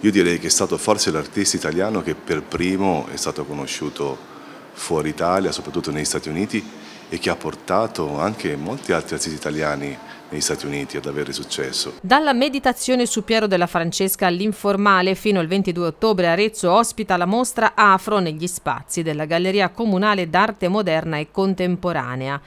io direi che è stato forse l'artista italiano che per primo è stato conosciuto fuori Italia, soprattutto negli Stati Uniti, e che ha portato anche molti altri artisti italiani negli Stati Uniti ad avere successo. Dalla meditazione su Piero della Francesca all'informale fino al 22 ottobre Arezzo ospita la mostra Afro negli spazi della Galleria Comunale d'Arte Moderna e Contemporanea.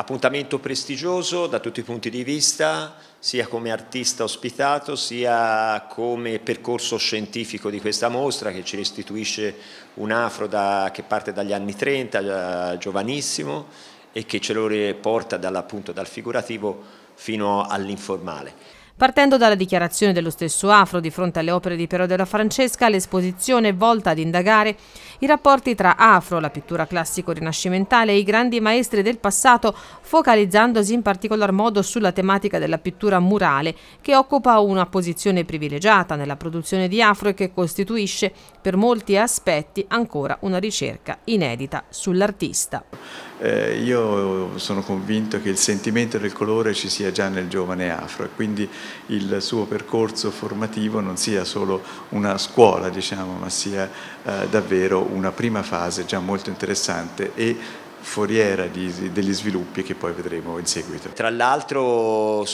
Appuntamento prestigioso da tutti i punti di vista, sia come artista ospitato, sia come percorso scientifico di questa mostra che ci restituisce un afro da, che parte dagli anni 30, giovanissimo, e che ce lo porta dal, dal figurativo fino all'informale. Partendo dalla dichiarazione dello stesso Afro di fronte alle opere di Piero della Francesca, l'esposizione volta ad indagare i rapporti tra Afro, la pittura classico-rinascimentale e i grandi maestri del passato, focalizzandosi in particolar modo sulla tematica della pittura murale, che occupa una posizione privilegiata nella produzione di Afro e che costituisce per molti aspetti ancora una ricerca inedita sull'artista. Eh, io sono convinto che il sentimento del colore ci sia già nel giovane Afro e quindi il suo percorso formativo non sia solo una scuola, diciamo, ma sia eh, davvero una prima fase già molto interessante e foriera di, degli sviluppi che poi vedremo in seguito. Tra l'altro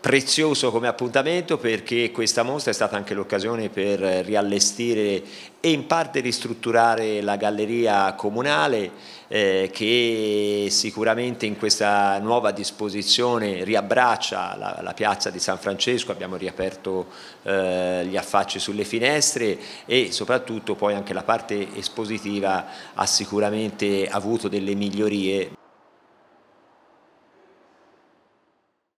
prezioso come appuntamento perché questa mostra è stata anche l'occasione per riallestire e in parte ristrutturare la galleria comunale eh, che sicuramente in questa nuova disposizione riabbraccia la, la piazza di San Francesco, abbiamo riaperto eh, gli affacci sulle finestre e soprattutto poi anche la parte espositiva ha sicuramente avuto delle migliorie.